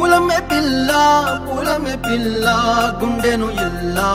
పూలమే పిల్ల పూలమే పిల్ల గుండెను ఇల్లా.